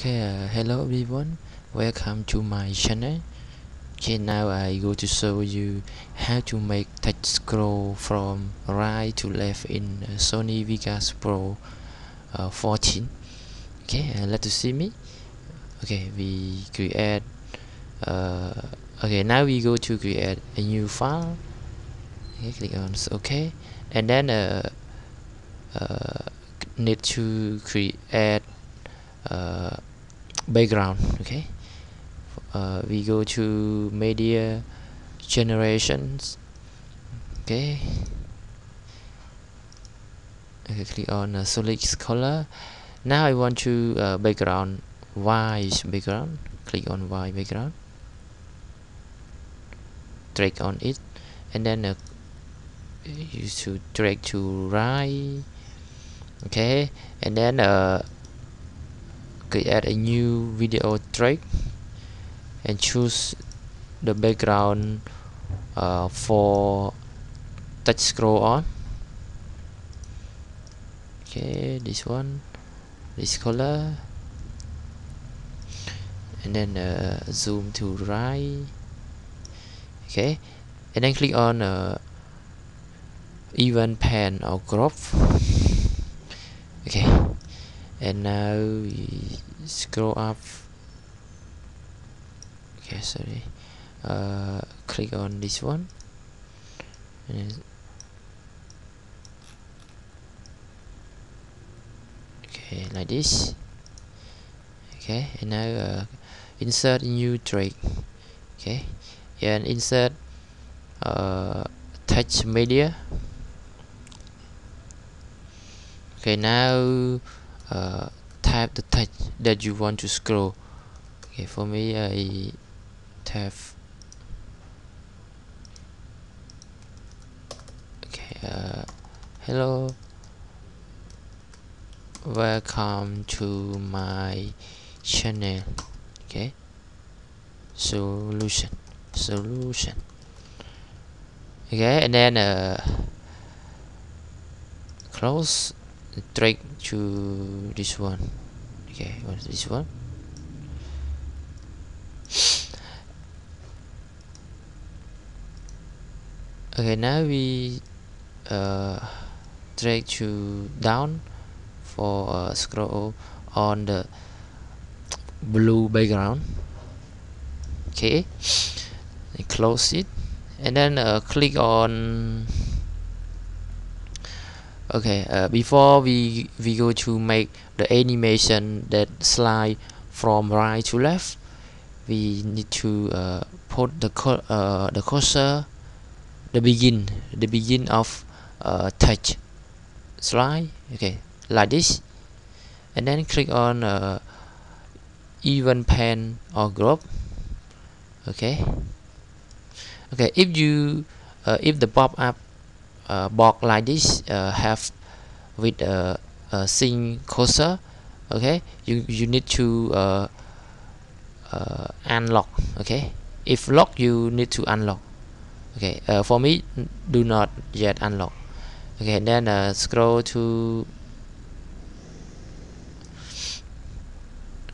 okay uh, hello everyone. Welcome to my channel. Okay now I go to show you how to make touch scroll from right to left in uh, Sony Vegas Pro uh, 14 okay uh, let us see me. Okay we create uh, okay now we go to create a new file. Okay click on okay. And then uh, need to create uh, background okay? Uh, we go to media generations okay? Okay click on uh, solid color now I want to uh, background. White background? Click on white background. Drag on it. And then uh, you should drag to right okay? And then uh, create a new video track and choose the background uh, for touch scroll on. Okay this one this color. And then uh, zoom to right. Okay and then click on uh, event pan or crop okay and now scroll up. Okay sorry. Uh, click on this one. And okay like this. Okay and now uh, insert new track okay and insert uh, touch media. Okay now uh, type the touch that you want to scroll. Okay for me I type okay uh, hello. Welcome to my channel. Okay solution solution. Okay and then uh, close drag to this one. Okay what's this one? Okay now we uh, drag to down for uh, scroll on the blue background. Okay and close it and then uh, click on okay uh, before we we go to make the animation that slide from right to left we need to uh, put the uh, the cursor the begin the begin of uh, touch slide okay like this and then click on uh, event pan or group okay. Okay if you uh, if the pop-up uh, box like this uh, have with a, a sync cursor okay? You you need to uh, uh, unlock okay? If lock you need to unlock okay? Uh, for me do not yet unlock okay? Then uh, scroll to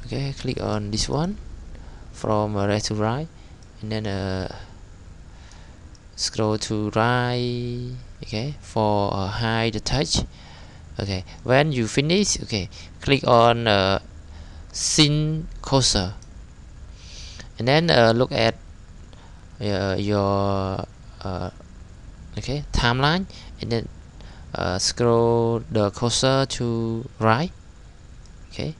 okay click on this one from left to right. And then uh, scroll to right okay for uh, hide the touch okay. When you finish okay click on uh, sync cursor. And then uh, look at uh, your uh, okay timeline. And then uh, scroll the cursor to right okay.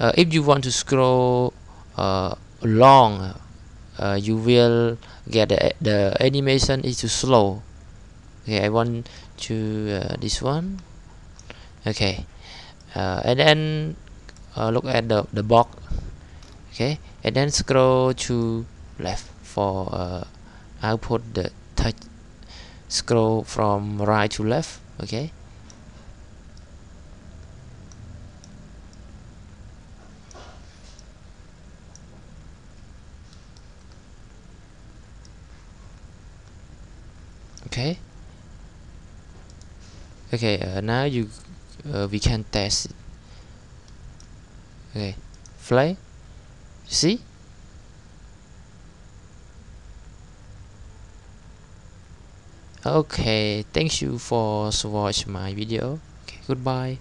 Uh, if you want to scroll uh, long uh, you will get the, the animation is too slow okay I want to uh, this one. Okay uh, and then uh, look at the, the box. Okay and then scroll to left for uh, output the touch scroll from right to left. Okay. Okay okay uh, now you uh, we can test it. Okay play see? Okay thanks you for watch my video. Okay goodbye